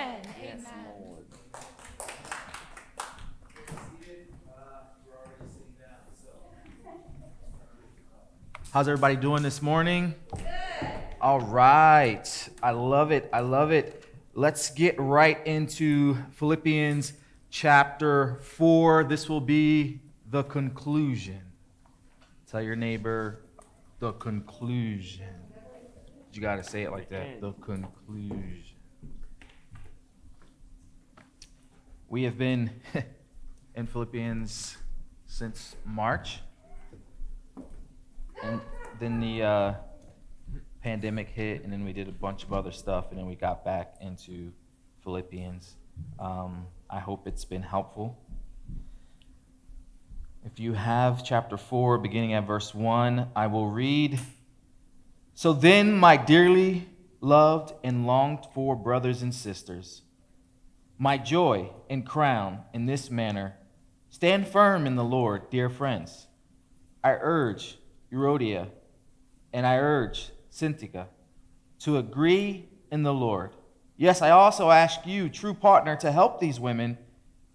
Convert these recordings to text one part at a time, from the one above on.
Yes, Lord. How's everybody doing this morning? All right. I love it. I love it. Let's get right into Philippians chapter 4. This will be the conclusion. Tell your neighbor the conclusion. You got to say it like that. The conclusion. We have been in Philippians since March. And then the uh, pandemic hit, and then we did a bunch of other stuff, and then we got back into Philippians. Um, I hope it's been helpful. If you have chapter 4, beginning at verse 1, I will read. So then, my dearly loved and longed for brothers and sisters, my joy and crown in this manner, stand firm in the Lord, dear friends. I urge Euodia and I urge Syntyche to agree in the Lord. Yes, I also ask you, true partner, to help these women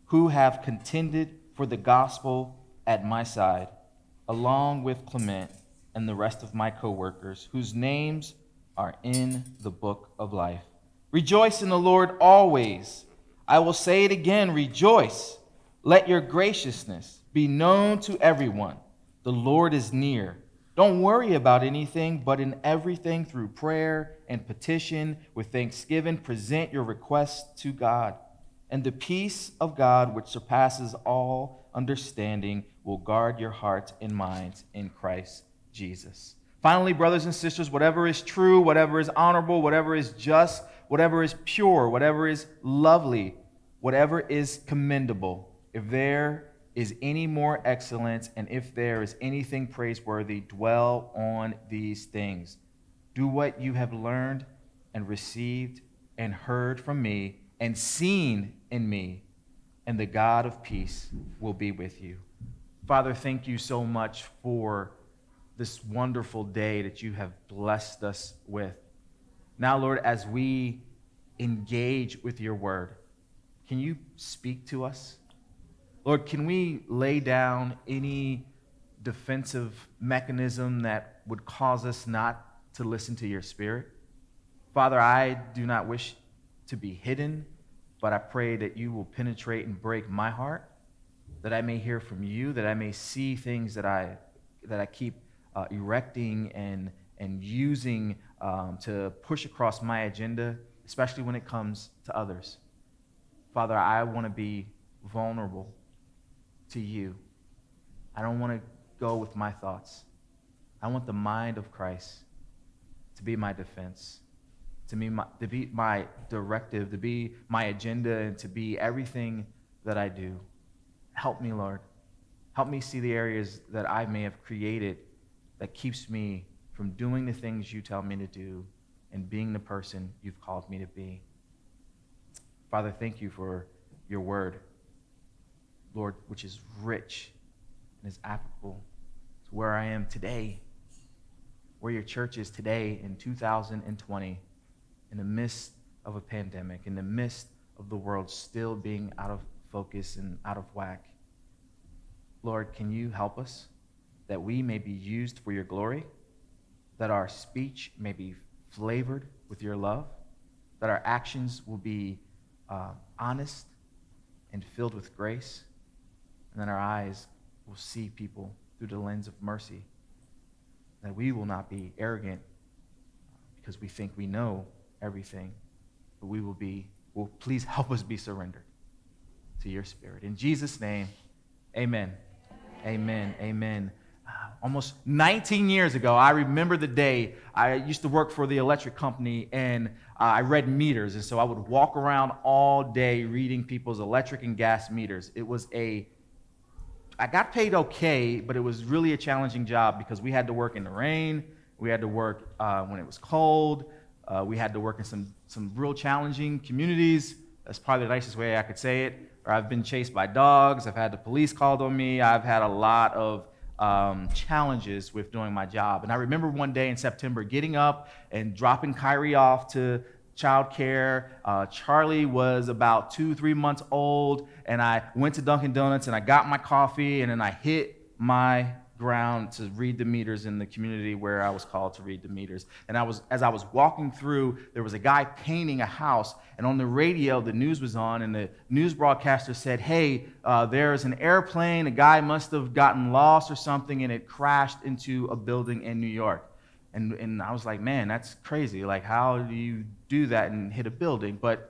who have contended for the gospel at my side, along with Clement and the rest of my co workers, whose names are in the book of life. Rejoice in the Lord always. I will say it again rejoice. Let your graciousness be known to everyone. The Lord is near. Don't worry about anything, but in everything through prayer and petition with thanksgiving, present your requests to God. And the peace of God, which surpasses all understanding, will guard your hearts and minds in Christ Jesus. Finally, brothers and sisters, whatever is true, whatever is honorable, whatever is just, whatever is pure, whatever is lovely, whatever is commendable, if there is any more excellence, and if there is anything praiseworthy, dwell on these things. Do what you have learned and received and heard from me and seen in me, and the God of peace will be with you. Father, thank you so much for this wonderful day that you have blessed us with. Now, Lord, as we engage with your word, can you speak to us? Lord, can we lay down any defensive mechanism that would cause us not to listen to your spirit? Father, I do not wish to be hidden, but I pray that you will penetrate and break my heart, that I may hear from you, that I may see things that I, that I keep uh, erecting and, and using um, to push across my agenda, especially when it comes to others. Father, I want to be vulnerable to you. I don't want to go with my thoughts. I want the mind of Christ to be my defense, to be my, to be my directive, to be my agenda, and to be everything that I do. Help me, Lord. Help me see the areas that I may have created that keeps me from doing the things you tell me to do and being the person you've called me to be. Father, thank you for your word. Lord, which is rich and is applicable to where I am today, where your church is today in 2020, in the midst of a pandemic, in the midst of the world still being out of focus and out of whack. Lord, can you help us that we may be used for your glory, that our speech may be flavored with your love, that our actions will be uh, honest and filled with grace? And that our eyes will see people through the lens of mercy. That we will not be arrogant because we think we know everything, but we will be, will please help us be surrendered to your spirit. In Jesus' name, amen. Amen. Amen. amen. Almost 19 years ago, I remember the day I used to work for the electric company and uh, I read meters. And so I would walk around all day reading people's electric and gas meters. It was a I got paid okay, but it was really a challenging job because we had to work in the rain, we had to work uh, when it was cold, uh, we had to work in some, some real challenging communities. That's probably the nicest way I could say it. Or I've been chased by dogs, I've had the police called on me, I've had a lot of um, challenges with doing my job. And I remember one day in September getting up and dropping Kyrie off to childcare. Uh, Charlie was about two, three months old, and I went to Dunkin' Donuts and I got my coffee, and then I hit my ground to read the meters in the community where I was called to read the meters. And I was, as I was walking through, there was a guy painting a house, and on the radio, the news was on, and the news broadcaster said, "Hey, uh, there's an airplane. A guy must have gotten lost or something, and it crashed into a building in New York." And, and I was like, man, that's crazy. Like, how do you do that and hit a building? But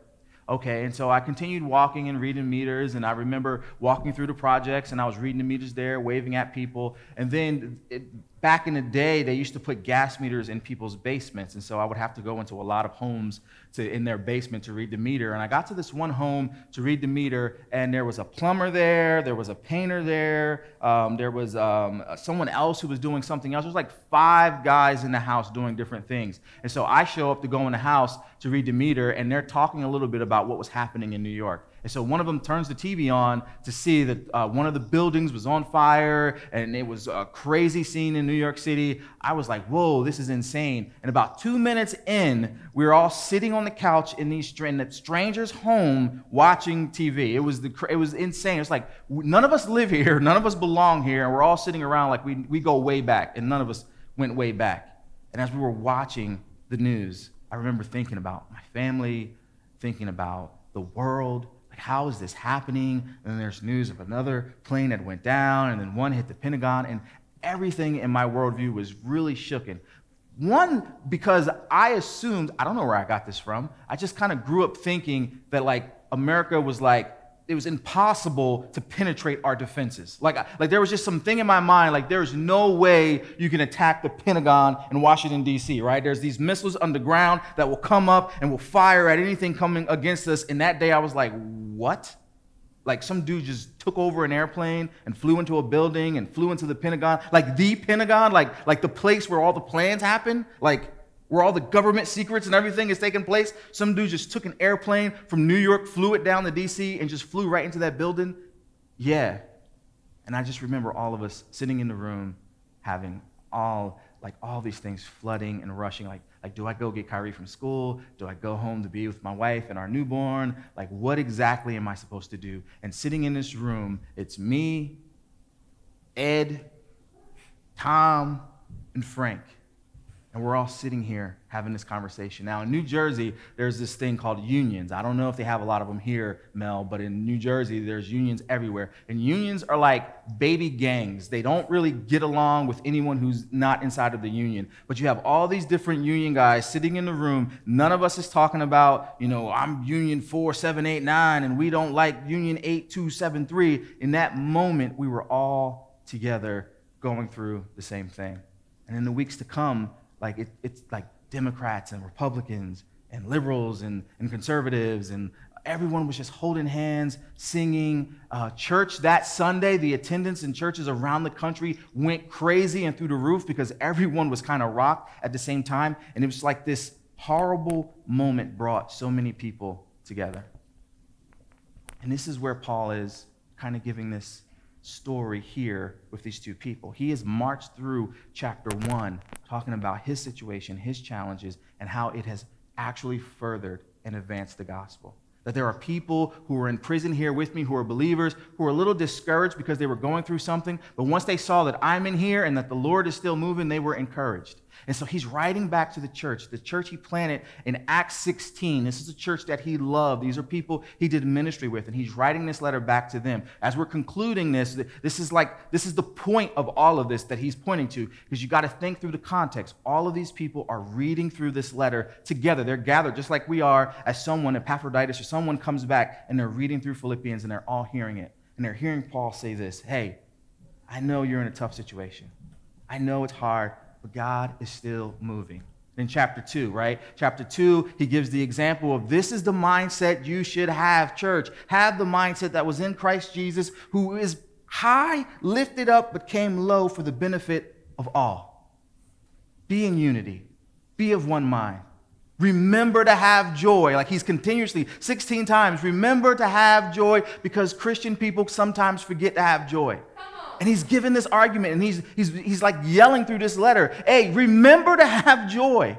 okay, and so I continued walking and reading meters, and I remember walking through the projects, and I was reading the meters there, waving at people. And then it, back in the day, they used to put gas meters in people's basements, and so I would have to go into a lot of homes to in their basement to read the meter. And I got to this one home to read the meter, and there was a plumber there, there was a painter there, um, there was um, someone else who was doing something else. There was like five guys in the house doing different things. And so I show up to go in the house to read the meter, and they're talking a little bit about what was happening in New York. And so one of them turns the TV on to see that uh, one of the buildings was on fire and it was a crazy scene in New York City. I was like, whoa, this is insane. And about two minutes in, we were all sitting on the couch in, these, in that stranger's home watching TV. It was, the, it was insane. It's like none of us live here, none of us belong here, and we're all sitting around like we, we go way back, and none of us went way back. And as we were watching the news, I remember thinking about my family, thinking about the world how is this happening? And then there's news of another plane that went down, and then one hit the Pentagon, and everything in my worldview was really shooken. One, because I assumed, I don't know where I got this from, I just kind of grew up thinking that like America was like it was impossible to penetrate our defenses. Like, like there was just something in my mind, like there's no way you can attack the Pentagon in Washington, D.C., right? There's these missiles underground that will come up and will fire at anything coming against us. And that day I was like, what? Like some dude just took over an airplane and flew into a building and flew into the Pentagon, like the Pentagon, like, like the place where all the plans happen. Like, where all the government secrets and everything is taking place. Some dude just took an airplane from New York, flew it down to DC, and just flew right into that building. Yeah. And I just remember all of us sitting in the room having all like all these things flooding and rushing like like do i go get kyrie from school? Do i go home to be with my wife and our newborn? Like what exactly am i supposed to do? And sitting in this room it's me ed tom and frank and we're all sitting here having this conversation. Now, in New Jersey, there's this thing called unions. I don't know if they have a lot of them here, Mel, but in New Jersey, there's unions everywhere. And unions are like baby gangs. They don't really get along with anyone who's not inside of the union. But you have all these different union guys sitting in the room. None of us is talking about, you know, I'm union 4789 and we don't like union 8273. In that moment, we were all together going through the same thing. And in the weeks to come, like it, it's like Democrats and Republicans and liberals and, and conservatives and everyone was just holding hands, singing. Uh, church that Sunday, the attendance in churches around the country went crazy and through the roof because everyone was kind of rocked at the same time. And it was like this horrible moment brought so many people together. And this is where Paul is kind of giving this story here with these two people. He has marched through chapter one, talking about his situation, his challenges, and how it has actually furthered and advanced the gospel. That there are people who are in prison here with me who are believers who are a little discouraged because they were going through something, but once they saw that I'm in here and that the Lord is still moving, they were encouraged. And so he's writing back to the church, the church he planted in Acts 16. This is a church that he loved. These are people he did ministry with, and he's writing this letter back to them. As we're concluding this, this is like this is the point of all of this that he's pointing to, because you got to think through the context. All of these people are reading through this letter together. They're gathered just like we are as someone, Epaphroditus, or someone comes back and they're reading through Philippians and they're all hearing it. And they're hearing Paul say this Hey, I know you're in a tough situation. I know it's hard but God is still moving. In chapter 2, right? Chapter 2, he gives the example of this is the mindset you should have, church. Have the mindset that was in Christ Jesus, who is high, lifted up, but came low for the benefit of all. Be in unity, be of one mind. Remember to have joy. Like he's continuously, 16 times, remember to have joy because Christian people sometimes forget to have joy. And he's given this argument and he's, he's, he's like yelling through this letter Hey, remember to have joy.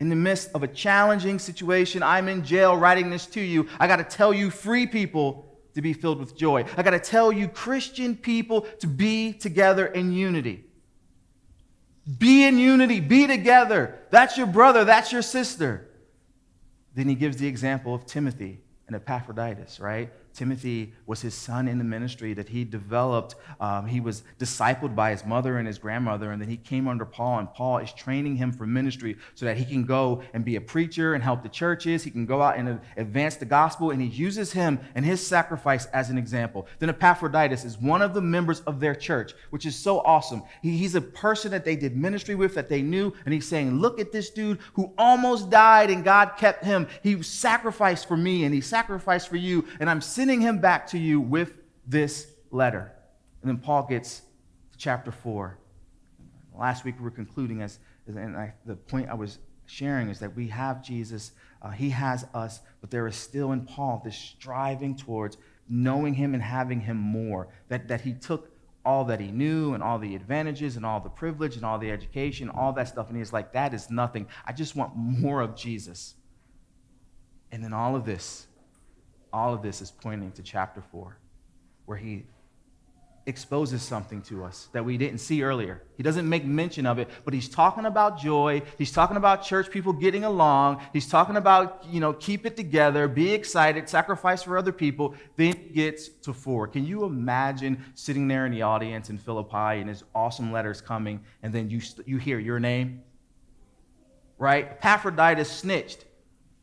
In the midst of a challenging situation, I'm in jail writing this to you. I got to tell you, free people to be filled with joy. I got to tell you, Christian people to be together in unity. Be in unity, be together. That's your brother, that's your sister. Then he gives the example of Timothy and Epaphroditus, right? Timothy was his son in the ministry that he developed. Um, he was discipled by his mother and his grandmother, and then he came under Paul, and Paul is training him for ministry so that he can go and be a preacher and help the churches. He can go out and advance the gospel, and he uses him and his sacrifice as an example. Then Epaphroditus is one of the members of their church, which is so awesome. He, he's a person that they did ministry with, that they knew, and he's saying, Look at this dude who almost died, and God kept him. He sacrificed for me, and he sacrificed for you, and I'm sitting sending him back to you with this letter. And then Paul gets to chapter 4. Last week we were concluding as, and I, the point I was sharing is that we have Jesus, uh, he has us, but there is still in Paul this striving towards knowing him and having him more. That, that he took all that he knew and all the advantages and all the privilege and all the education, all that stuff, and he's like, that is nothing. I just want more of Jesus. And then all of this all of this is pointing to chapter 4, where he exposes something to us that we didn't see earlier. He doesn't make mention of it, but he's talking about joy. He's talking about church people getting along. He's talking about, you know, keep it together, be excited, sacrifice for other people. Then he gets to 4. Can you imagine sitting there in the audience in Philippi and his awesome letters coming, and then you, you hear your name? Right? Epaphroditus snitched.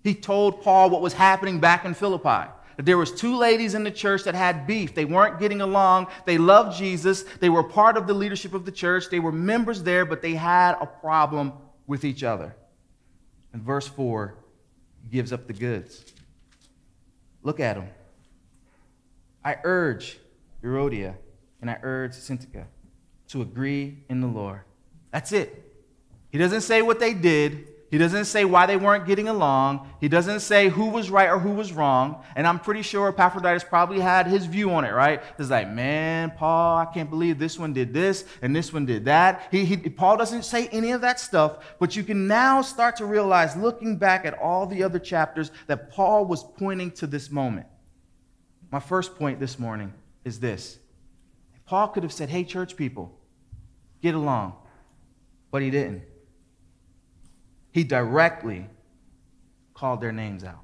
He told Paul what was happening back in Philippi there was two ladies in the church that had beef. They weren't getting along. They loved Jesus. They were part of the leadership of the church. They were members there, but they had a problem with each other. And verse 4 gives up the goods. Look at them. I urge Euodia and I urge Syntyche to agree in the Lord. That's it. He doesn't say what they did. He doesn't say why they weren't getting along. He doesn't say who was right or who was wrong. And I'm pretty sure Epaphroditus probably had his view on it, right? He's like, man, Paul, I can't believe this one did this and this one did that. He, he, Paul doesn't say any of that stuff, but you can now start to realize, looking back at all the other chapters, that Paul was pointing to this moment. My first point this morning is this Paul could have said, hey, church people, get along, but he didn't he directly called their names out.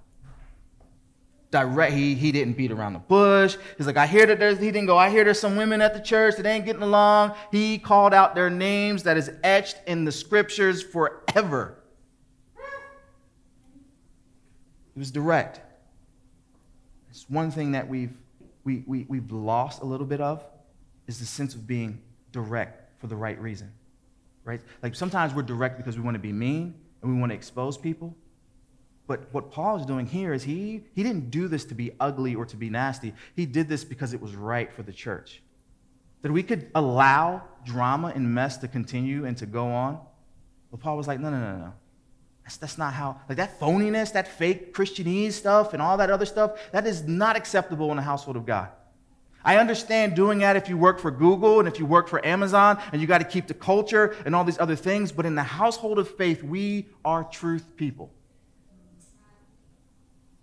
Direct, he, he didn't beat around the bush. He's like, I hear that there's, he didn't go, I hear there's some women at the church that ain't getting along. He called out their names that is etched in the scriptures forever. He was direct. It's one thing that we've, we, we, we've lost a little bit of is the sense of being direct for the right reason. Right? Like sometimes we're direct because we want to be mean, and we want to expose people. But what Paul is doing here is he, he didn't do this to be ugly or to be nasty. He did this because it was right for the church. That we could allow drama and mess to continue and to go on. But Paul was like, no, no, no, no. That's, that's not how, like that phoniness, that fake Christianese stuff and all that other stuff, that is not acceptable in the household of God. I understand doing that if you work for Google and if you work for Amazon and you got to keep the culture and all these other things, but in the household of faith, we are truth people.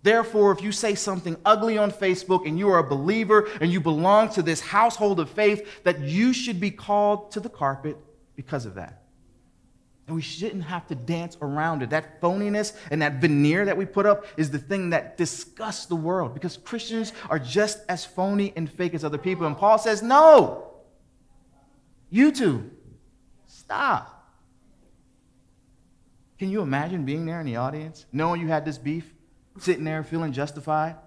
Therefore, if you say something ugly on Facebook and you are a believer and you belong to this household of faith, that you should be called to the carpet because of that. And we shouldn't have to dance around it. That phoniness and that veneer that we put up is the thing that disgusts the world because Christians are just as phony and fake as other people. And Paul says, No, you two, stop. Can you imagine being there in the audience, knowing you had this beef, sitting there feeling justified,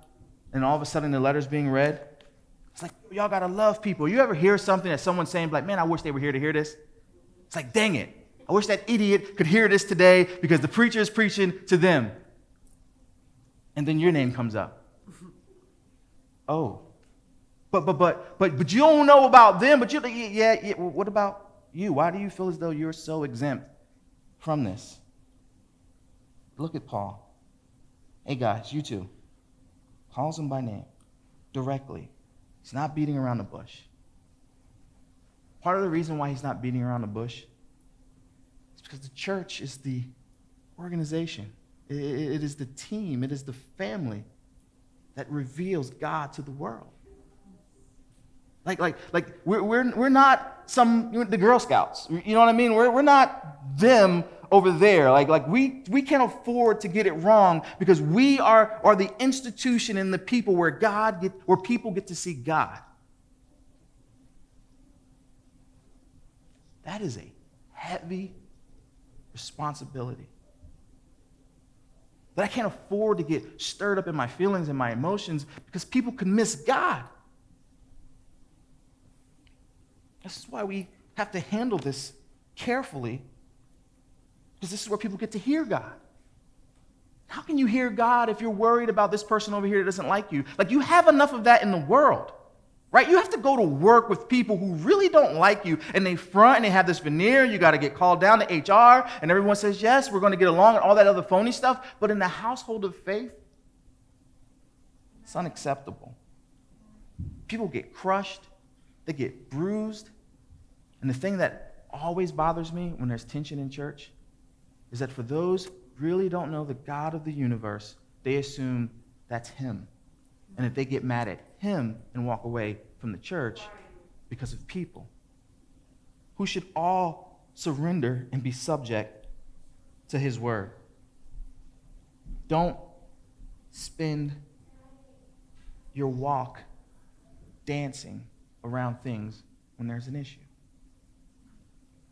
and all of a sudden the letter's being read? It's like, y'all gotta love people. You ever hear something that someone's saying, like, man, I wish they were here to hear this? It's like, dang it. I wish that idiot could hear this today because the preacher is preaching to them. And then your name comes up. Oh. But but but but but you don't know about them, but you yeah, yeah what about you? Why do you feel as though you're so exempt from this? Look at Paul. Hey guys, you too. Calls him by name directly. He's not beating around the bush. Part of the reason why he's not beating around the bush because the church is the organization, it is the team, it is the family that reveals God to the world. Like, like, like we're, we're, we're not some, the Girl Scouts. You know what I mean? We're, we're not them over there. Like, like we, we can't afford to get it wrong because we are, are the institution and the people where God get, where people get to see God. That is a heavy responsibility. That I can't afford to get stirred up in my feelings and my emotions because people can miss God. This is why we have to handle this carefully, because this is where people get to hear God. How can you hear God if you're worried about this person over here that doesn't like you? Like, you have enough of that in the world, right? You have to go to work with people who really don't like you, and they front and they have this veneer. You got to get called down to HR, and everyone says, Yes, we're going to get along, and all that other phony stuff. But in the household of faith, it's unacceptable. People get crushed, they get bruised, and the thing that always bothers me when there's tension in church is that for those who really don't know the God of the universe, they assume that's Him. And that they get mad at Him and walk away from the church because of people who should all surrender and be subject to His word. Don't spend your walk dancing around things when there's an issue.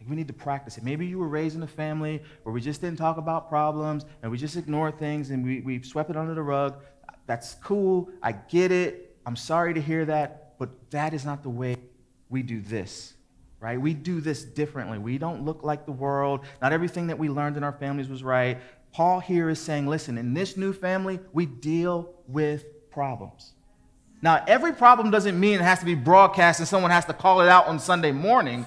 We need to practice it. Maybe you were raised in a family where we just didn't talk about problems and we just ignore things and we, we swept it under the rug. That's cool. I get it. I'm sorry to hear that. But that is not the way we do this, right? We do this differently. We don't look like the world. Not everything that we learned in our families was right. Paul here is saying, listen, in this new family, we deal with problems. Now, every problem doesn't mean it has to be broadcast and someone has to call it out on Sunday morning.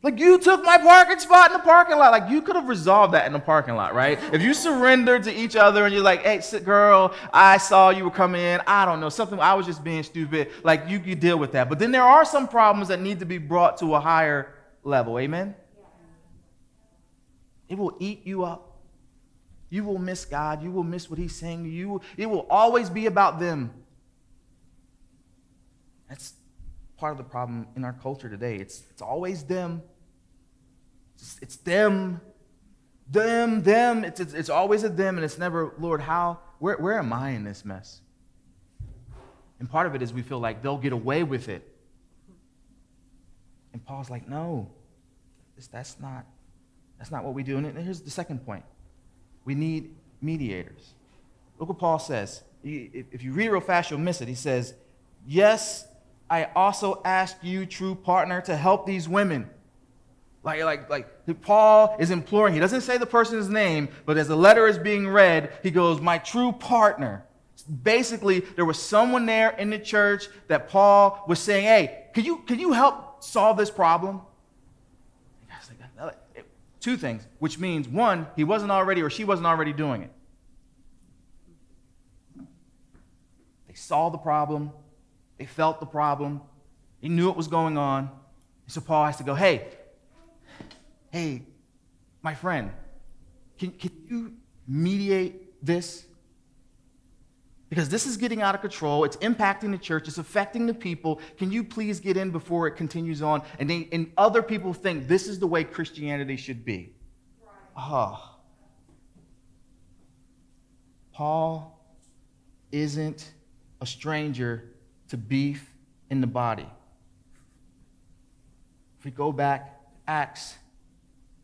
Like you took my parking spot in the parking lot. Like you could have resolved that in the parking lot, right? If you surrendered to each other and you're like, hey, girl, I saw you were coming in. I don't know, something, I was just being stupid. Like you could deal with that. But then there are some problems that need to be brought to a higher level. Amen? It will eat you up. You will miss God. You will miss what He's saying to you. It will always be about them. That's part of the problem in our culture today. It's, it's always them. It's, it's them, them, them. It's, it's, it's always a them, and it's never, Lord, how, where, where am I in this mess? And part of it is we feel like they'll get away with it. And Paul's like, no, that's not, that's not what we do. And here's the second point. We need mediators. Look what Paul says. If you read real fast, you'll miss it. He says, Yes, I also ask you, true partner, to help these women. Like, like, like Paul is imploring. He doesn't say the person's name, but as the letter is being read, he goes, My true partner. Basically, there was someone there in the church that Paul was saying, Hey, can you, can you help solve this problem? Two things, which means one, he wasn't already or she wasn't already doing it. They saw the problem, they felt the problem. They knew what was going on. So Paul has to go, hey, hey, my friend, can, can you mediate this? Because this is getting out of control. It's impacting the church. It's affecting the people. Can you please get in before it continues on? And, they, and other people think this is the way Christianity should be. Ah. Oh. Paul isn't a stranger to beef in the body. If we go back, Acts,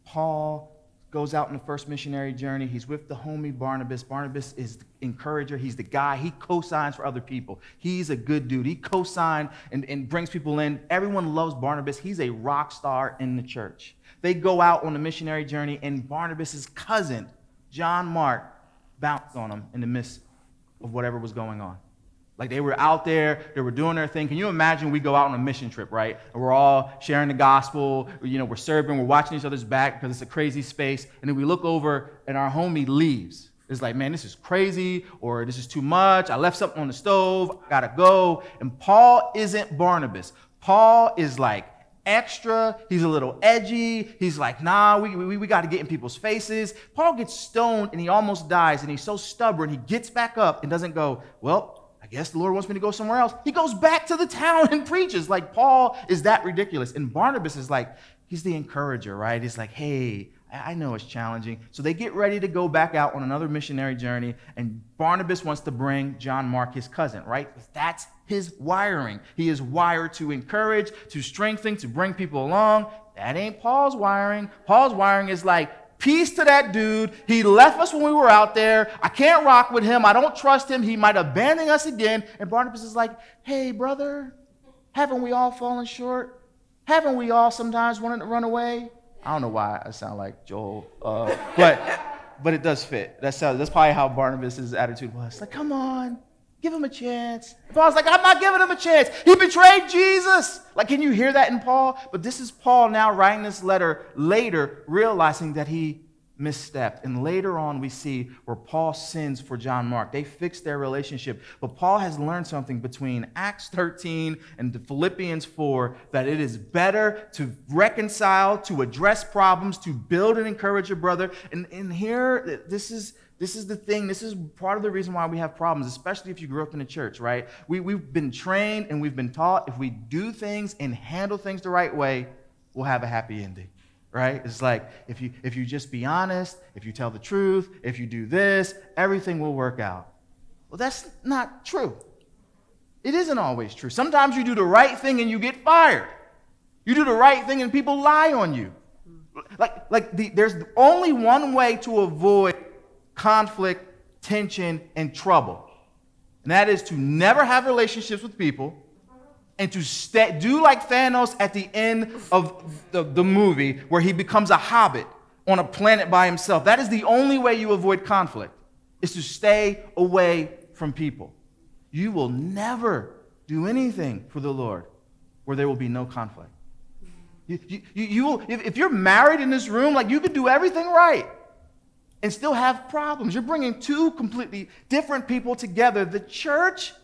Paul goes out on the first missionary journey. He's with the homie Barnabas. Barnabas is the encourager. He's the guy. He co-signs for other people. He's a good dude. He co-signs and, and brings people in. Everyone loves Barnabas. He's a rock star in the church. They go out on the missionary journey, and Barnabas' cousin, John Mark, bounced on him in the midst of whatever was going on. Like they were out there, they were doing their thing. Can you imagine we go out on a mission trip, right? And we're all sharing the gospel, you know, we're serving, we're watching each other's back because it's a crazy space. And then we look over and our homie leaves. It's like, man, this is crazy, or this is too much. I left something on the stove, I gotta go. And Paul isn't Barnabas. Paul is like, extra. He's a little edgy. He's like, nah, we, we, we got to get in people's faces. Paul gets stoned and he almost dies, and he's so stubborn, he gets back up and doesn't go, well, Guess the Lord wants me to go somewhere else. He goes back to the town and preaches. Like, Paul is that ridiculous. And Barnabas is like, he's the encourager, right? He's like, hey, I know it's challenging. So they get ready to go back out on another missionary journey, and Barnabas wants to bring John Mark, his cousin, right? That's his wiring. He is wired to encourage, to strengthen, to bring people along. That ain't Paul's wiring. Paul's wiring is like, peace to that dude. He left us when we were out there. I can't rock with him. I don't trust him. He might abandon us again. And Barnabas is like, hey, brother, haven't we all fallen short? Haven't we all sometimes wanted to run away? I don't know why I sound like Joel, uh, but but it does fit. That's that's probably how Barnabas' attitude was. Like, come on, give him a chance. Paul's like, I'm not giving him a chance. He betrayed Jesus. Like, can you hear that in Paul? But this is Paul now writing this letter later, realizing that he misstepped. And later on, we see where Paul sins for John Mark. They fix their relationship. But Paul has learned something between Acts 13 and Philippians 4 that it is better to reconcile, to address problems, to build and encourage a brother. And, and here, this is. This is the thing. This is part of the reason why we have problems, especially if you grew up in a church, right? We, we've been trained and we've been taught if we do things and handle things the right way, we'll have a happy ending right? It's like if you if you just be honest, if you tell the truth, if you do this, everything will work out. Well, that's not true. It isn't always true. Sometimes you do the right thing and you get fired. You do the right thing and people lie on you. Like, like the, there's only one way to avoid conflict, tension, and trouble. And that is to never have relationships with people and to stay, do like Thanos at the end of the, the movie where he becomes a hobbit on a planet by himself. That is the only way you avoid conflict, is to stay away from people. You will never do anything for the Lord where there will be no conflict. You, you, you will, if, if you're married in this room, like you could do everything right and still have problems. You're bringing two completely different people together. The church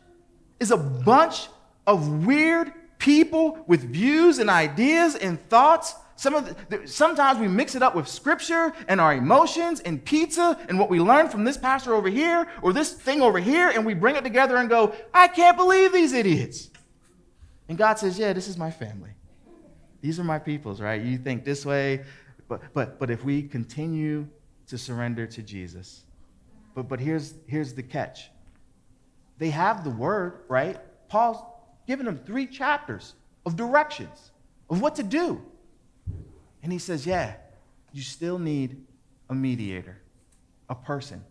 is a bunch of weird people with views and ideas and thoughts. Some of the, sometimes we mix it up with scripture and our emotions and pizza and what we learned from this pastor over here or this thing over here, and we bring it together and go, I can't believe these idiots. And God says, Yeah, this is my family. These are my peoples, right? You think this way, but but but if we continue to surrender to Jesus. But but here's here's the catch. They have the word, right? Paul's given them three chapters of directions of what to do. And he says, Yeah, you still need a mediator, a person.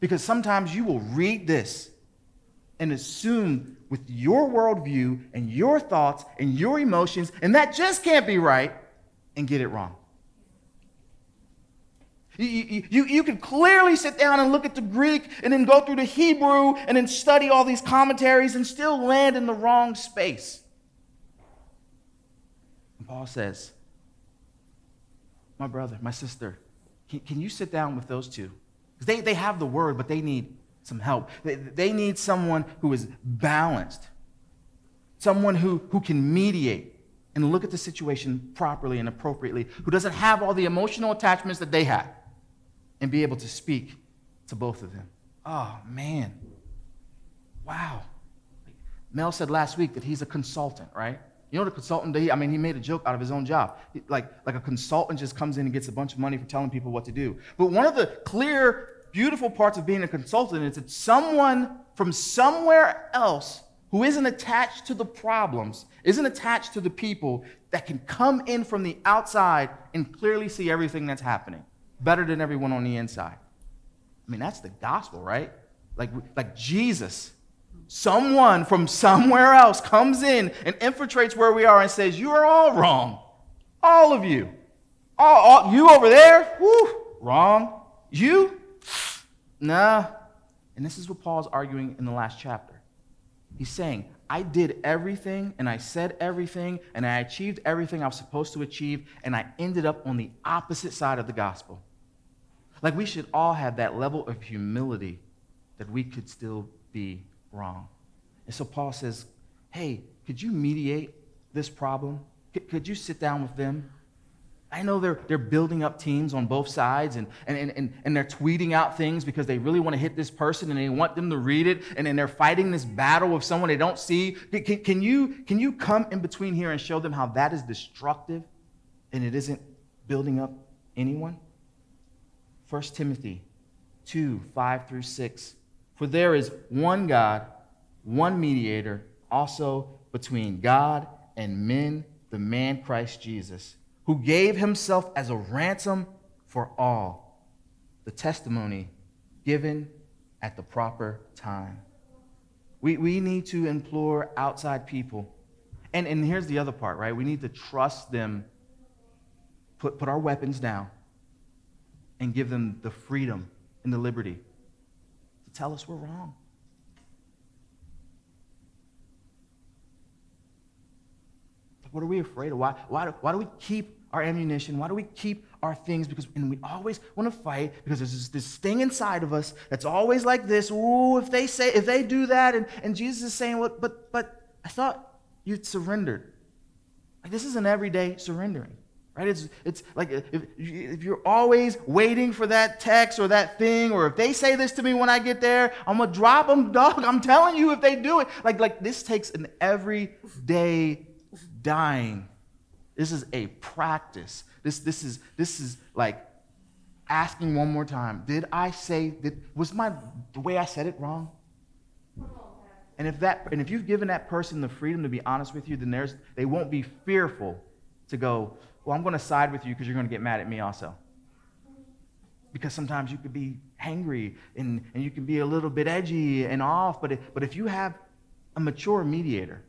Because sometimes you will read this and assume with your worldview and your thoughts and your emotions, and that just can't be right, and get it wrong. You, you, you, clearly sit down and look at the Greek and then go through the Hebrew and then study all these commentaries and still land in the wrong space. And Paul says, My brother, my sister, can, can you sit down with those two? Because they, they have the word, but they need some help. They, they need someone who is balanced, someone who, who can mediate and look at the situation properly and appropriately, who doesn't have all the emotional attachments that they have and be able to speak to both of them. Oh, man. Wow. Mel said last week that he's a consultant, right? You know the consultant, he, I mean, he made a joke out of his own job. Like, like a consultant just comes in and gets a bunch of money for telling people what to do. But one of the clear, beautiful parts of being a consultant is that someone from somewhere else who isn't attached to the problems, isn't attached to the people, that can come in from the outside and clearly see everything that's happening better than everyone on the inside. I mean, that's the gospel, right? Like, like Jesus, someone from somewhere else comes in and infiltrates where we are and says, You are all wrong. All of you. All, all you over there, wrong. You? Nah. And this is what Paul's arguing in the last chapter. He's saying, I did everything and I said everything and I achieved everything I was supposed to achieve, and I ended up on the opposite side of the gospel. Like we should all have that level of humility that we could still be wrong. And so Paul says, Hey, could you mediate this problem could you sit down with them? I know they're, they're building up teams on both sides and, and, and, and they're tweeting out things because they really want to hit this person and they want them to read it. And then they're fighting this battle with someone they don't see. Can, can, you, can you come in between here and show them how that is destructive and it isn't building up anyone? 1 Timothy 2 5 through 6. For there is one God, one mediator, also between God and men, the man Christ Jesus who gave himself as a ransom for all. The testimony given at the proper time. We, we need to implore outside people. And, and here's the other part, right? We need to trust them, put, put our weapons down, and give them the freedom and the liberty to tell us we're wrong. What are we afraid of? Why, why, why do we keep our ammunition? Why do we keep our things? Because and we always want to fight because there's this, this thing inside of us that's always like this. Ooh, if they say, if they do that, and, and Jesus is saying, well, but but I thought you'd surrendered. Like this is an everyday surrendering. Right? It's, it's like if, if you're always waiting for that text or that thing, or if they say this to me when I get there, I'm going to drop them, dog. I'm telling you if they do it. Like, like this takes an everyday dying. This is a practice. This, this, is, this is like asking one more time Did I say that? Was my, the way I said it wrong? And if, that, and if you've given that person the freedom to be honest with you, then there's, they won't be fearful to go, Well, I'm going to side with you because you're going to get mad at me also. Because sometimes you could be angry and, and you can be a little bit edgy and off. But, if, but if you have a mature mediator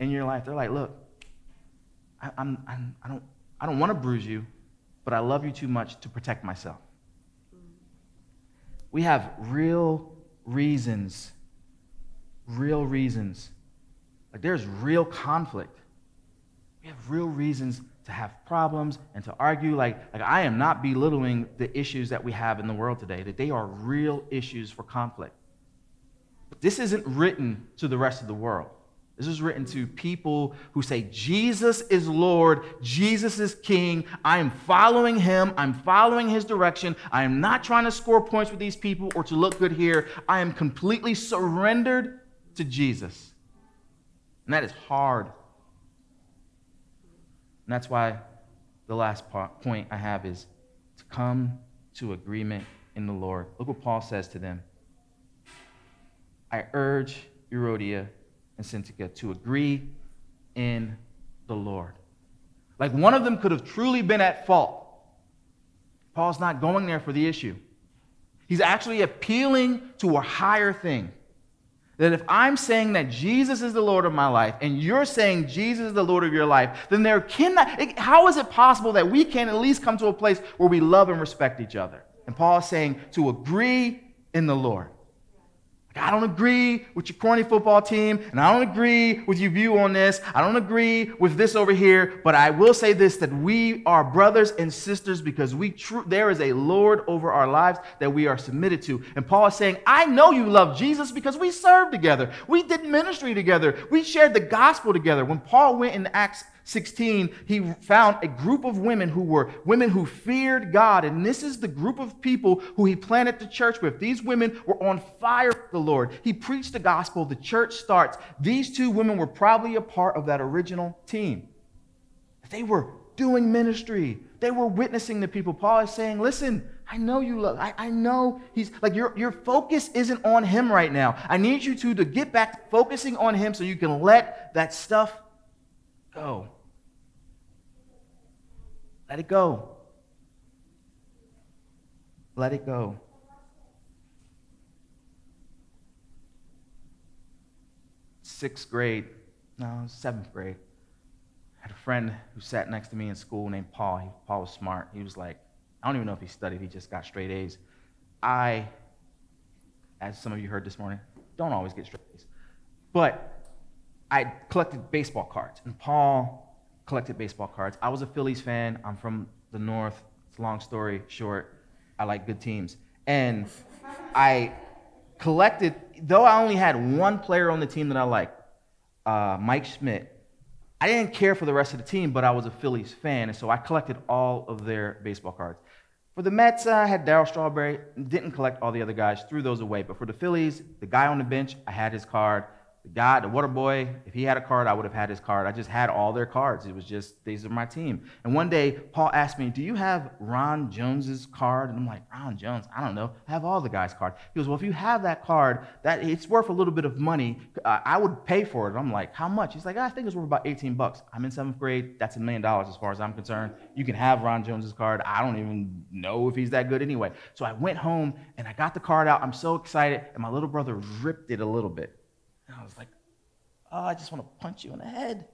in your life, they're like, Look, I, I'm, I'm, I don't, I don't want to bruise you, but I love you too much to protect myself. We have real reasons, real reasons. Like there's real conflict. We have real reasons to have problems and to argue. Like, like I am not belittling the issues that we have in the world today, that they are real issues for conflict. But this isn't written to the rest of the world. This is written to people who say, Jesus is Lord, Jesus is King. I am following him, I'm following his direction. I am not trying to score points with these people or to look good here. I am completely surrendered to Jesus. And that is hard. And that's why the last point I have is to come to agreement in the Lord. Look what Paul says to them. I urge Euodia and Syntyche to agree in the Lord. Like one of them could have truly been at fault. Paul's not going there for the issue. He's actually appealing to a higher thing. That if I'm saying that Jesus is the Lord of my life and you're saying Jesus is the Lord of your life, then there cannot, how is it possible that we can at least come to a place where we love and respect each other? And Paul is saying to agree in the Lord. I don't agree with your corny football team, and I don't agree with your view on this. I don't agree with this over here, but I will say this that we are brothers and sisters because we tr- there is a Lord over our lives that we are submitted to. And Paul is saying, I know you love Jesus because we served together. We did ministry together. We shared the gospel together. When Paul went in Acts 16, he found a group of women who were women who feared God. And this is the group of people who he planted the church with. These women were on fire for the Lord. He preached the gospel. The church starts. These two women were probably a part of that original team. They were doing ministry, they were witnessing to people. Paul is saying, Listen, I know you love. I, I know he's like your, your focus isn't on him right now. I need you to, to get back to focusing on him so you can let that stuff go. Let it go. Let it go. Sixth grade, no, seventh grade. I had a friend who sat next to me in school named Paul. He, Paul was smart. He was like, I don't even know if he studied, he just got straight A's. I, as some of you heard this morning, don't always get straight A's. But I collected baseball cards, and Paul collected baseball cards. I was a Phillies fan. I'm from the North. It's a long story short. I like good teams. And I collected, though I only had one player on the team that I liked, uh, Mike Schmidt, I didn't care for the rest of the team, but I was a Phillies fan, and so I collected all of their baseball cards. For the Mets, I had Darryl Strawberry. Didn't collect all the other guys, threw those away. But for the Phillies, the guy on the bench, I had his card the guy, the water boy, if he had a card, I would have had his card. I just had all their cards. It was just, these are my team. And one day, Paul asked me, Do you have Ron Jones's card? And I'm like, Ron Jones? I don't know. I have all the guys' card. He goes, Well, if you have that card, that it's worth a little bit of money. Uh, I would pay for it. I'm like, How much? He's like, I think it's worth about 18 bucks. I'm in seventh grade. That's a million dollars as far as I'm concerned. You can have Ron Jones's card. I don't even know if he's that good anyway. So I went home and I got the card out. I'm so excited. And my little brother ripped it a little bit. And I was like, oh, I just want to punch you in the head.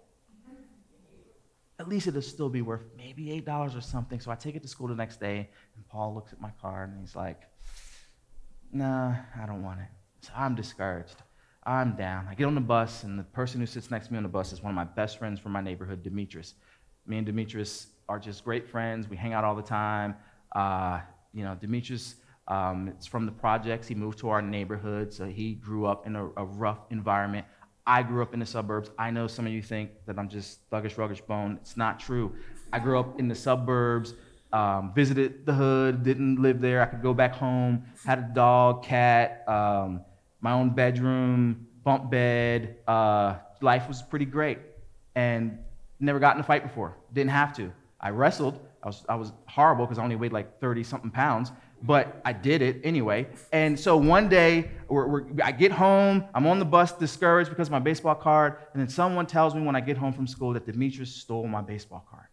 At least it'll still be worth maybe $8 or something. So I take it to school the next day, and Paul looks at my card and he's like, nah, I don't want it. So I'm discouraged. I'm down. I get on the bus, and the person who sits next to me on the bus is one of my best friends from my neighborhood, Demetrius. Me and Demetrius are just great friends. We hang out all the time. Uh, you know, Demetrius um, it's from the projects. He moved to our neighborhood, so he grew up in a, a rough environment. I grew up in the suburbs. I know some of you think that I'm just thuggish, ruggish bone. It's not true. I grew up in the suburbs, um, visited the hood, didn't live there. I could go back home, had a dog, cat, um, my own bedroom, bunk bed. Uh, life was pretty great. And never got in a fight before. Didn't have to. I wrestled. I was, I was horrible because I only weighed like 30 something pounds but I did it anyway. And so one day, we're, we're, I get home, I'm on the bus discouraged because of my baseball card, and then someone tells me when I get home from school that Demetrius stole my baseball card.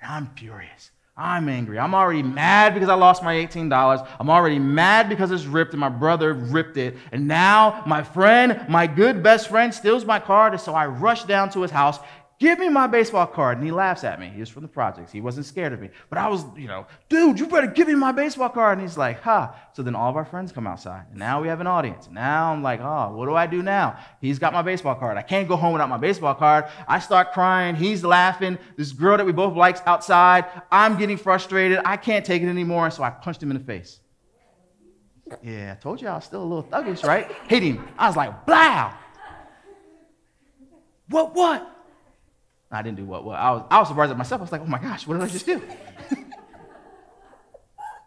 And I'm furious. I'm angry. I'm already mad because I lost my $18. I'm already mad because it's ripped and my brother ripped it. And now my friend, my good best friend, steals my card. And so I rush down to his house. Give me my baseball card. And he laughs at me. He was from the projects. He wasn't scared of me. But I was, you know, dude, you better give me my baseball card. And he's like, ha. Huh. So then all of our friends come outside. And now we have an audience. Now I'm like, oh, what do I do now? He's got my baseball card. I can't go home without my baseball card. I start crying. He's laughing. This girl that we both likes outside. I'm getting frustrated. I can't take it anymore. And So I punched him in the face. Yeah, I told you I was still a little thuggish, right? Hit him. I was like, blow. What, what? I didn't do what, what. I was, I was surprised at myself. I was like, oh my gosh, what did I just do?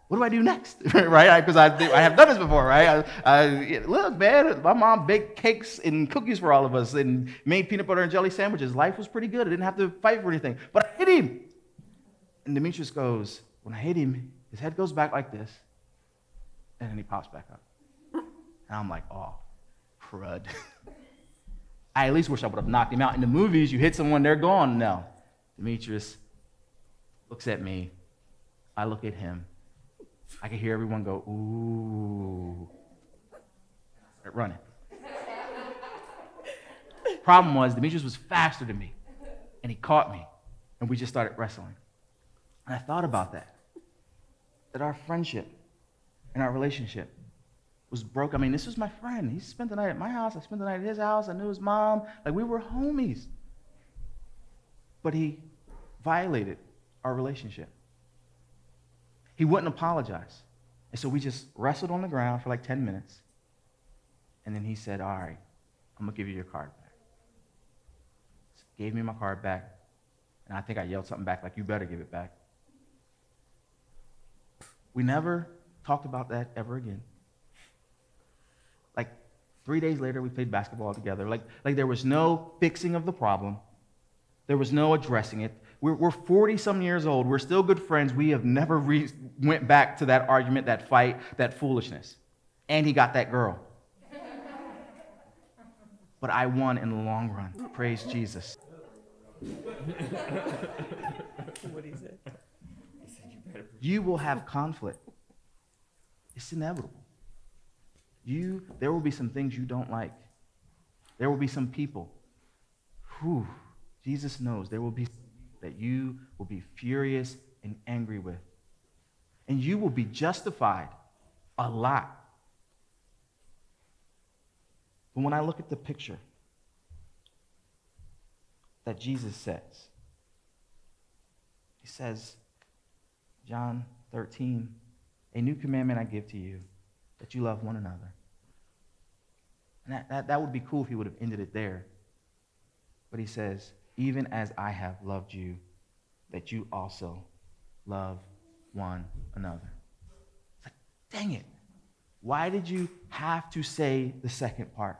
what do I do next? right? Because I, I, I, have done this before, right? I, look, man, my mom baked cakes and cookies for all of us and made peanut butter and jelly sandwiches. Life was pretty good. I didn't have to fight for anything. But I hit him. And Demetrius goes, when I hit him, his head goes back like this, and then he pops back up. And I'm like, oh, crud. I at least wish I would have knocked him out. In the movies, you hit someone, they're gone now. Demetrius looks at me. I look at him. I can hear everyone go, ooh. Start running. Problem was, Demetrius was faster than me, and he caught me, and we just started wrestling. And I thought about that. That our friendship and our relationship was broke. I mean, this was my friend. He spent the night at my house. I spent the night at his house. I knew his mom. Like, we were homies. But he violated our relationship. He wouldn't apologize. And so we just wrestled on the ground for like 10 minutes. And then he said, All right, I'm going to give you your card back. So gave me my card back. And I think I yelled something back like, You better give it back. We never talked about that ever again. Three days later, we played basketball together. Like, like there was no fixing of the problem, there was no addressing it. We're 40 some years old. We're still good friends. We have never re- went back to that argument, that fight, that foolishness. And he got that girl. but I won in the long run. Praise Jesus. what he said? You will have conflict. It's inevitable. You, there will be some things you don't like. There will be some people. Whew, Jesus knows there will be that you will be furious and angry with. And you will be justified a lot. But when I look at the picture that Jesus says, he says, John 13, a new commandment I give to you that you love one another. And that, that, that would be cool if he would have ended it there. But he says, even as I have loved you, that you also love one another. It's like, dang it. Why did you have to say the second part?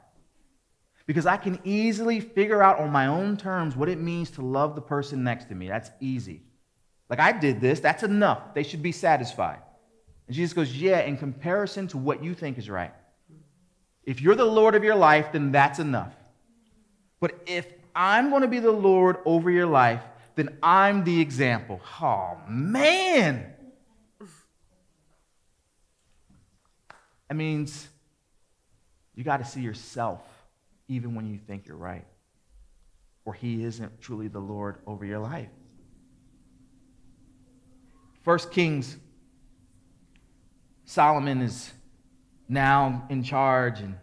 Because I can easily figure out on my own terms what it means to love the person next to me. That's easy. Like I did this, that's enough. They should be satisfied. And Jesus goes, Yeah, in comparison to what you think is right. If you're the Lord of your life, then that's enough. But if I'm going to be the Lord over your life, then I'm the example. Oh, man. That means you got to see yourself even when you think you're right, or He isn't truly the Lord over your life. First Kings, Solomon is now in charge, and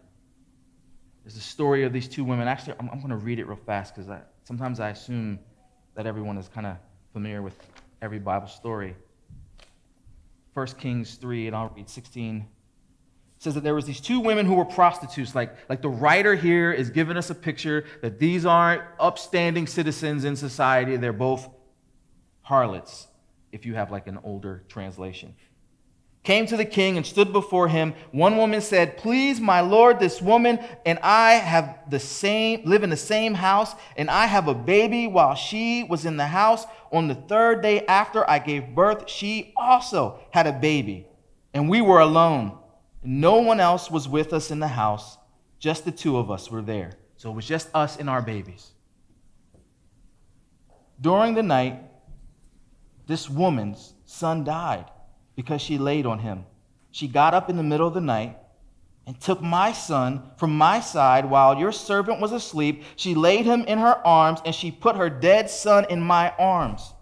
there's a story of these two women. Actually, I'm, I'm going to read it real fast because sometimes I assume that everyone is kind of familiar with every Bible story. 1 Kings 3, and I'll read 16 says that there was these two women who were prostitutes like, like the writer here is giving us a picture that these aren't upstanding citizens in society they're both harlots if you have like an older translation came to the king and stood before him. One woman said please my lord this woman and i have the same live in the same house and i have a baby while she was in the house. On the third day after i gave birth she also had a baby and we were alone. No one else was with us in the house, just the two of us were there. So it was just us and our babies. During the night, this woman's son died because she laid on him. She got up in the middle of the night and took my son from my side while your servant was asleep. She laid him in her arms and she put her dead son in my arms.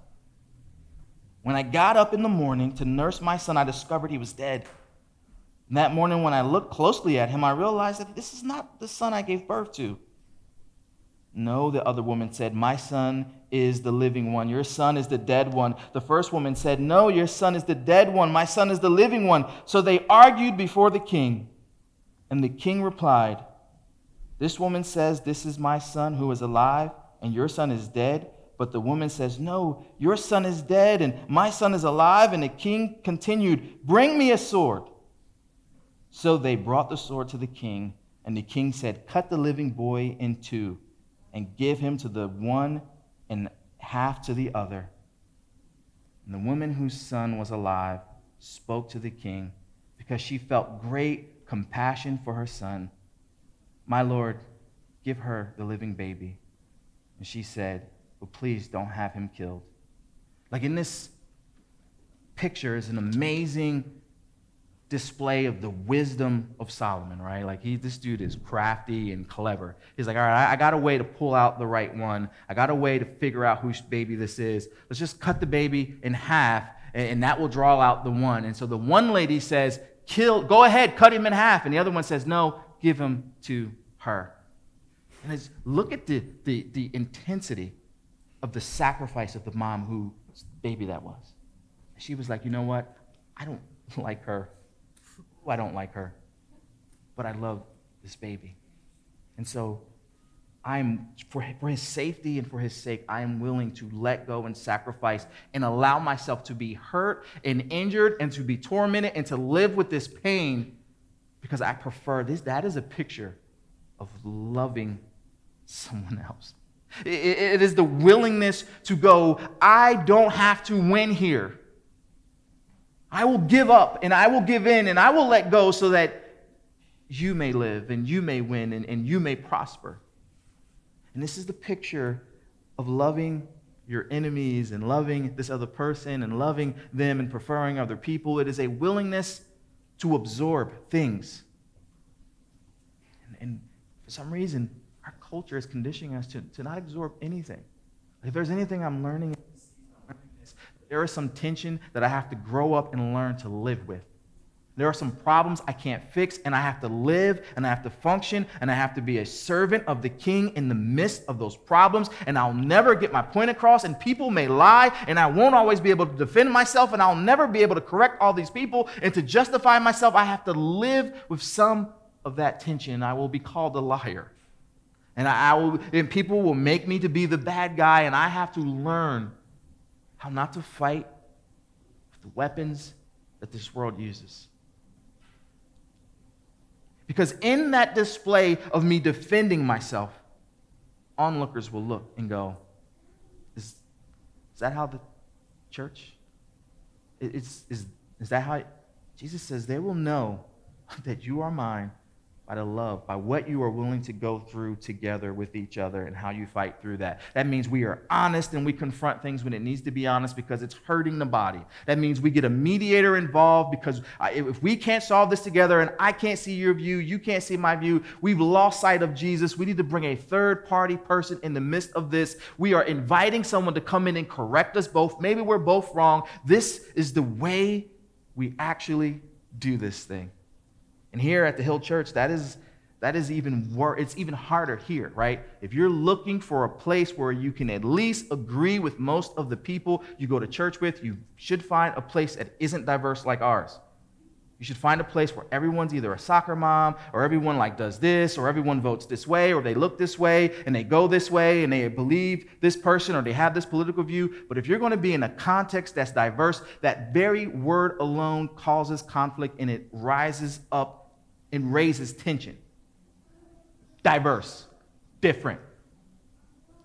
When I got up in the morning to nurse my son, I discovered he was dead. And that morning, when I looked closely at him, I realized that this is not the son I gave birth to. No, the other woman said, My son is the living one. Your son is the dead one. The first woman said, No, your son is the dead one. My son is the living one. So they argued before the king. And the king replied, This woman says, This is my son who is alive, and your son is dead. But the woman says, No, your son is dead, and my son is alive. And the king continued, Bring me a sword. So they brought the sword to the king, and the king said, Cut the living boy in two, and give him to the one and half to the other. And the woman whose son was alive spoke to the king because she felt great compassion for her son. My lord, give her the living baby. And she said, But please don't have him killed. Like in this picture is an amazing display of the wisdom of Solomon, right? Like he, this dude is crafty and clever. He's like, all right, I, got a way to pull out the right one. I got a way to figure out whose baby this is. Let's just cut the baby in half, and, and that will draw out the one. And so the one lady says, kill, go ahead, cut him in half. And the other one says, no, give him to her. And it's, look at the, the, the intensity of the sacrifice of the mom whose baby that was. She was like, you know what? I don't like her I don't like her, but I love this baby. And so I'm, for, for his safety and for his sake, I am willing to let go and sacrifice and allow myself to be hurt and injured and to be tormented and to live with this pain because I prefer this. That is a picture of loving someone else. it, it is the willingness to go, I don't have to win here. I will give up and I will give in and I will let go so that you may live and you may win and, and you may prosper. And this is the picture of loving your enemies and loving this other person and loving them and preferring other people. It is a willingness to absorb things. And, and for some reason, our culture is conditioning us to, to not absorb anything. If there's anything I'm learning there is some tension that I have to grow up and learn to live with. There are some problems I can't fix, and I have to live and I have to function and I have to be a servant of the king in the midst of those problems. And I'll never get my point across, and people may lie, and I won't always be able to defend myself, and I'll never be able to correct all these people. And to justify myself, I have to live with some of that tension. I will be called a liar. And, I, will, and people will make me to be the bad guy, and I have to learn how not to fight with the weapons that this world uses. Because in that display of me defending myself, onlookers will look and go, Is, is that how the church? Is, is, is that how? Jesus says, They will know that you are mine by the love, by what you are willing to go through together with each other and how you fight through that. That means we are honest and we confront things when it needs to be honest because it's hurting the body. That means we get a mediator involved because if we can't solve this together and I can't see your view, you can't see my view, we've lost sight of Jesus. We need to bring a third party person in the midst of this. We are inviting someone to come in and correct us both. Maybe we're both wrong. This is the way we actually do this thing. And here at the Hill Church, that is, that is even. It's even harder here, right? If you're looking for a place where you can at least agree with most of the people you go to church with, you should find a place that isn't diverse like ours. You should find a place where everyone's either a soccer mom or everyone like does this or everyone votes this way or they look this way and they go this way and they believe this person or they have this political view. But if you're going to be in a context that's diverse, that very word alone causes conflict and it rises up and raises tension. Diverse, different.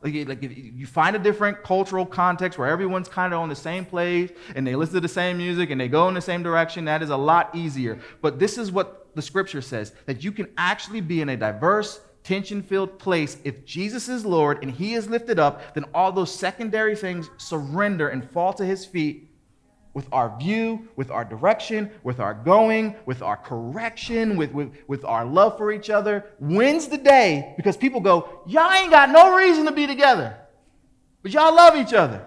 Like, like if you find a different cultural context where everyone's kind of on the same page and they listen to the same music and they go in the same direction, that is a lot easier. But this is what the scripture says that you can actually be in a diverse, tension filled place if Jesus is Lord and he is lifted up, then all those secondary things surrender and fall to his feet with our view, with our direction, with our going, with our correction, with, with, with our love for each other, wins the day because people go, Y'all ain't got no reason to be together, but y'all love each other.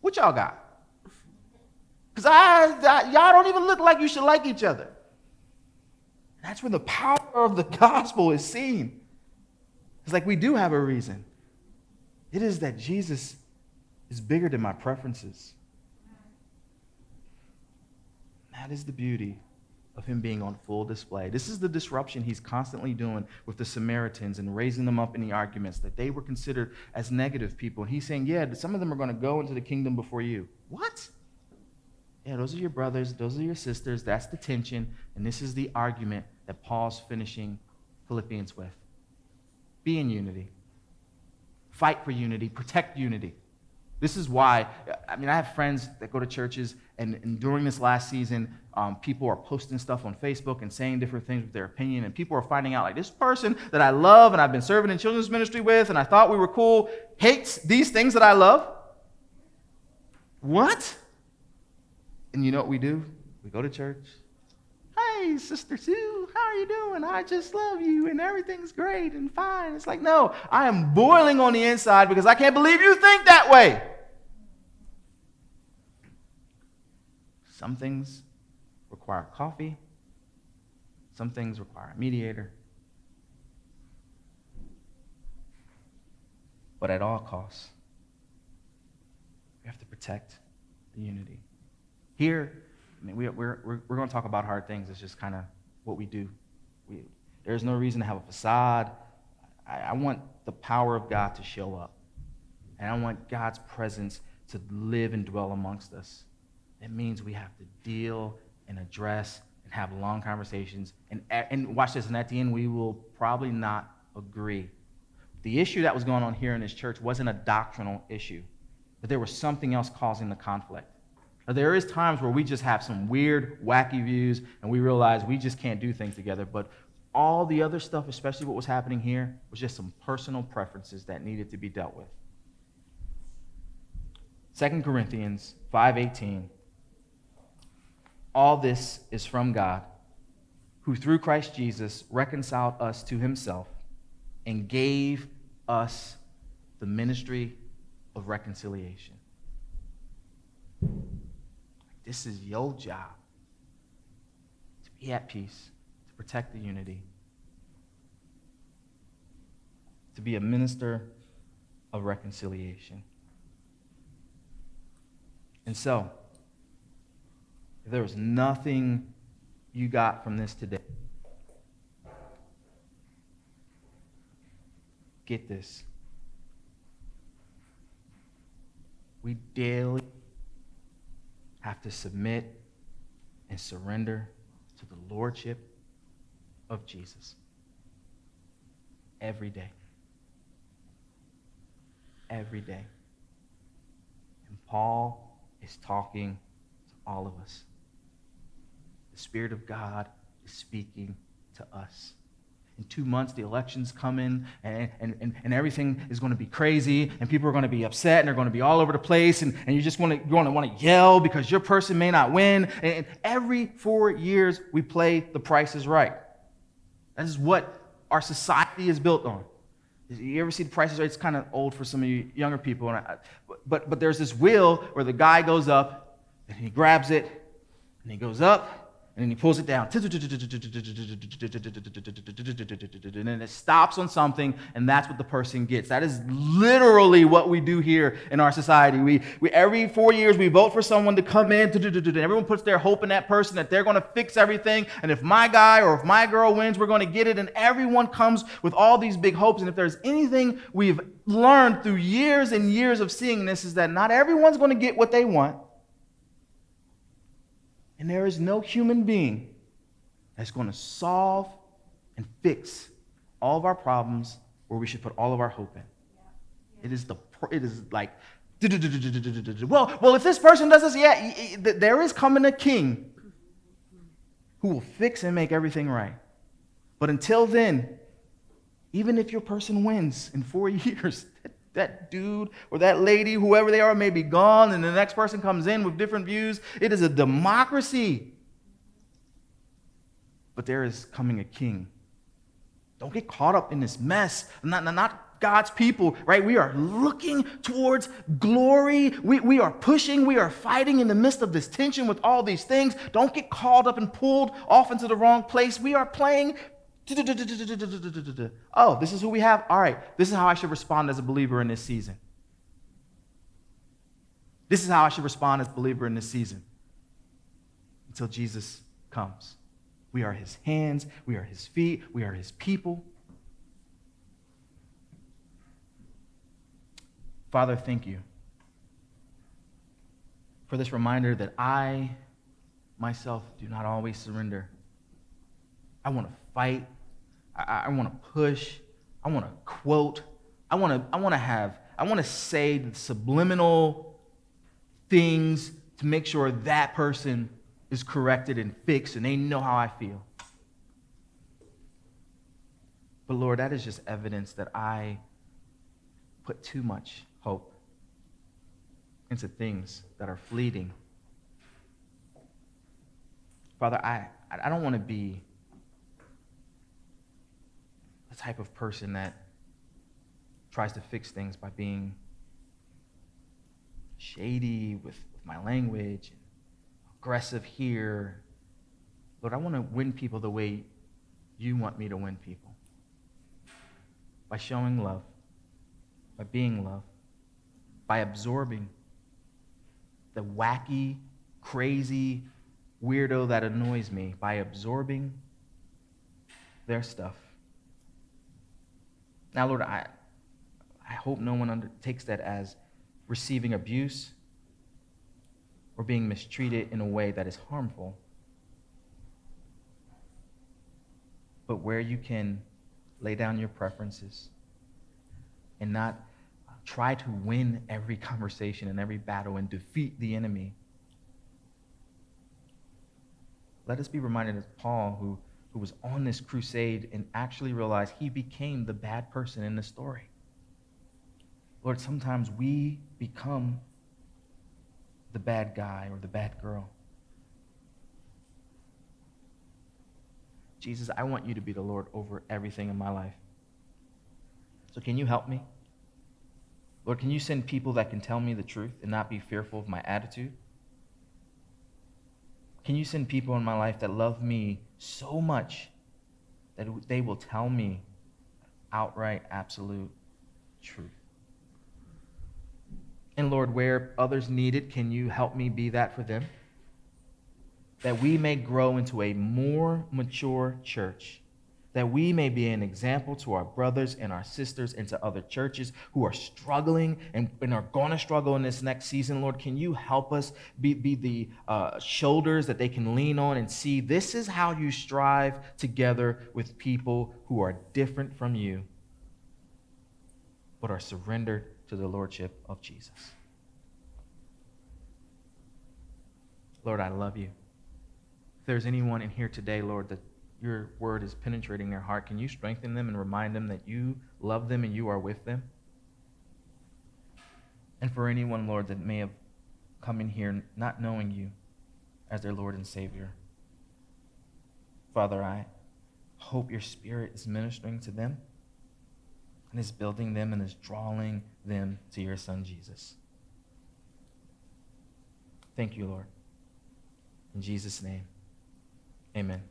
What y'all got? Because I, I, y'all don't even look like you should like each other. That's when the power of the gospel is seen. It's like we do have a reason. It is that Jesus is bigger than my preferences. That is the beauty of him being on full display. This is the disruption he's constantly doing with the Samaritans and raising them up in the arguments that they were considered as negative people. And he's saying, Yeah, some of them are going to go into the kingdom before you. What? Yeah, those are your brothers, those are your sisters. That's the tension. And this is the argument that Paul's finishing Philippians with. Be in unity, fight for unity, protect unity. This is why, I mean, I have friends that go to churches, and, and during this last season, um, people are posting stuff on Facebook and saying different things with their opinion, and people are finding out, like, this person that I love and I've been serving in children's ministry with, and I thought we were cool, hates these things that I love. What? And you know what we do? We go to church. Hey, Sister Sue, how are you doing? I just love you, and everything's great and fine. It's like, no, I am boiling on the inside because I can't believe you think that way. Some things require coffee, some things require a mediator. But at all costs, we have to protect the unity. Here, I mean, we, we're, we're, we're going to talk about hard things. It's just kind of what we do. We, there's no reason to have a facade. I, I want the power of God to show up. And I want God's presence to live and dwell amongst us. It means we have to deal and address and have long conversations. And, and watch this, and at the end, we will probably not agree. The issue that was going on here in this church wasn't a doctrinal issue, but there was something else causing the conflict. There is times where we just have some weird, wacky views, and we realize we just can't do things together. But all the other stuff, especially what was happening here, was just some personal preferences that needed to be dealt with. 2 Corinthians 5:18 all this is from God, who through Christ Jesus reconciled us to himself and gave us the ministry of reconciliation. This is your job to be at peace, to protect the unity, to be a minister of reconciliation. And so, if there was nothing you got from this today, get this. We daily have to submit and surrender to the Lordship of Jesus. Every day. Every day. And Paul is talking to all of us. The Spirit of God is speaking to us in two months, the election's coming, and, and, and, and everything is going to be crazy, and people are going to be upset, and they're going to be all over the place, and, and you just want to, you want to want to yell because your person may not win. And every four years, we play the price is right. That is what our society is built on. You ever see the prices right? It's kind of old for some of you younger people. I, but, but there's this wheel where the guy goes up, and he grabs it, and he goes up, and then he pulls it down. And then it stops on something, and that's what the person gets. That is literally what we do here in our society. We, we every four years we vote for someone to come in, and everyone puts their hope in that person that they're going to fix everything. And if my guy or if my girl wins, we're going to get it. And everyone comes with all these big hopes. And if there's anything we've learned through years and years of seeing this, is that not everyone's going to get what they want. And there is no human being that's going to solve and fix all of our problems where we should put all of our hope in. It is the it is like well, well, if this person does this, yeah, there is coming a king who will fix and make everything right. But until then, even if your person wins in four years, that dude or that lady, whoever they are, may be gone, and the next person comes in with different views. It is a democracy. But there is coming a king. Don't get caught up in this mess. Not, not God's people, right? We are looking towards glory. We, we are pushing. We are fighting in the midst of this tension with all these things. Don't get caught up and pulled off into the wrong place. We are playing Oh, this is who we have? All right, this is how I should respond as a believer in this season. This is how I should respond as a believer in this season until Jesus comes. We are his hands, we are his feet, we are his people. Father, thank you for this reminder that I myself do not always surrender. I want to fight I, I want to push. I want to quote. I want to I want to have I want to say the subliminal things to make sure that person is corrected and fixed and they know how I feel. But Lord, that is just evidence that I put too much hope into things that are fleeting. Father, I, I don't want to be the type of person that tries to fix things by being shady with, with my language, and aggressive here. Lord, I want to win people the way you want me to win people by showing love, by being love, by absorbing the wacky, crazy weirdo that annoys me, by absorbing their stuff. Now, Lord, I, I hope no one undertakes that as receiving abuse or being mistreated in a way that is harmful. But where you can lay down your preferences and not try to win every conversation and every battle and defeat the enemy. Let us be reminded of Paul, who who was on this crusade and actually realized he became the bad person in the story. Lord, sometimes we become the bad guy or the bad girl. Jesus, I want you to be the Lord over everything in my life. So, can you help me? Lord, can you send people that can tell me the truth and not be fearful of my attitude? Can you send people in my life that love me so much that they will tell me outright, absolute truth? And Lord, where others need it, can you help me be that for them? That we may grow into a more mature church that we may be an example to our brothers and our sisters and to other churches who are struggling and, and are going to struggle in this next season, Lord. Can you help us be, be the uh, shoulders that they can lean on and see this is how you strive together with people who are different from you, but are surrendered to the Lordship of Jesus? Lord, I love you. If there's anyone in here today, Lord, that your word is penetrating their heart, can you strengthen them and remind them that you love them and you are with them? And for anyone, Lord, that may have come in here not knowing you as their Lord and Savior, Father, I hope your Spirit is ministering to them and is building them and is drawing them to your Son, Jesus. Thank you, Lord. In Jesus' name, amen.